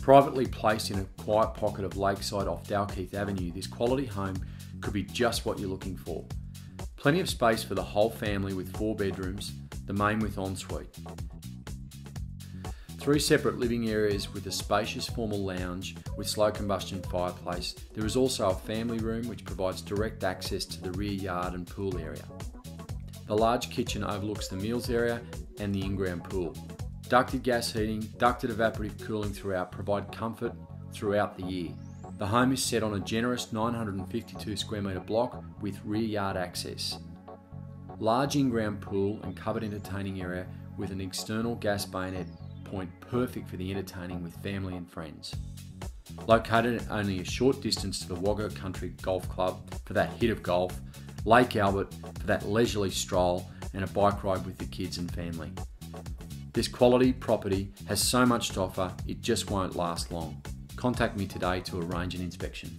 Privately placed in a quiet pocket of lakeside off Dalkeith Avenue, this quality home could be just what you're looking for. Plenty of space for the whole family with four bedrooms, the main with ensuite. Three separate living areas with a spacious formal lounge with slow combustion fireplace. There is also a family room which provides direct access to the rear yard and pool area. The large kitchen overlooks the meals area and the in-ground pool. Ducted gas heating, ducted evaporative cooling throughout provide comfort throughout the year. The home is set on a generous 952 square metre block with rear yard access. Large in-ground pool and covered entertaining area with an external gas bayonet point perfect for the entertaining with family and friends. Located only a short distance to the Wagga Country Golf Club for that hit of golf, Lake Albert for that leisurely stroll and a bike ride with the kids and family. This quality property has so much to offer, it just won't last long. Contact me today to arrange an inspection.